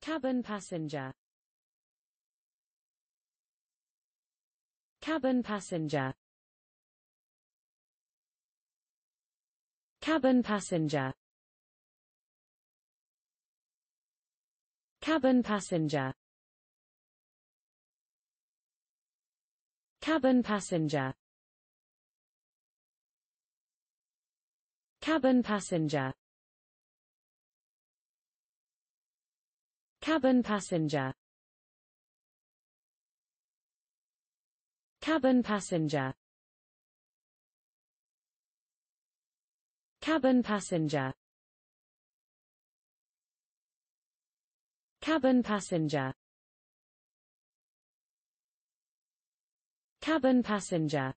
cabin passenger. Cabin passenger. Cabin passenger. Cabin passenger. Cabin passenger. Cabin passenger cabin passenger. Cabin passenger. Cabin passenger. Cabin passenger. Cabin passenger.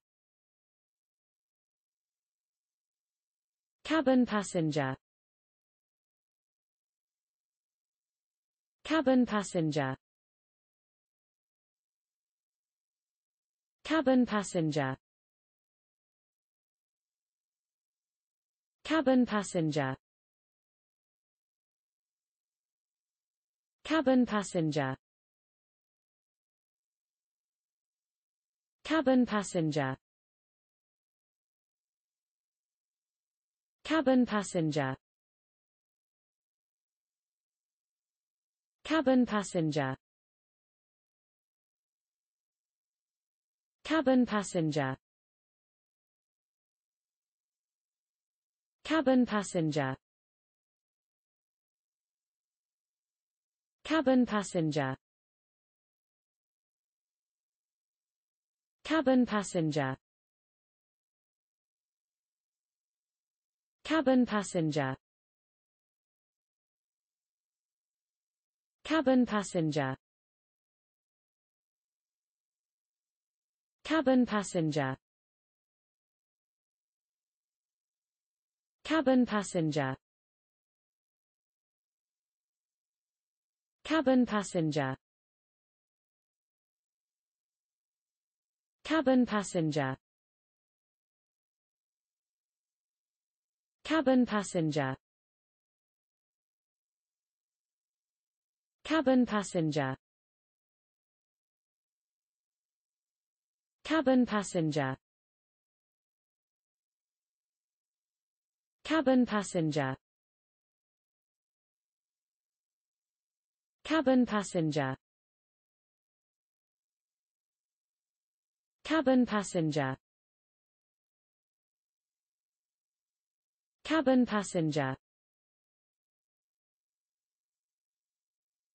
Cabin passenger cabin passenger. Cabin passenger. Cabin passenger. Cabin passenger. Cabin passenger. Cabin passenger cabin passenger. Cabin passenger. Cabin passenger. Cabin passenger. Cabin passenger. Cabin passenger cabin passenger. Cabin passenger. Cabin passenger. Cabin passenger. Cabin passenger. Cabin passenger cabin passenger. Cabin passenger. Cabin passenger. Cabin passenger. Cabin passenger. Cabin passenger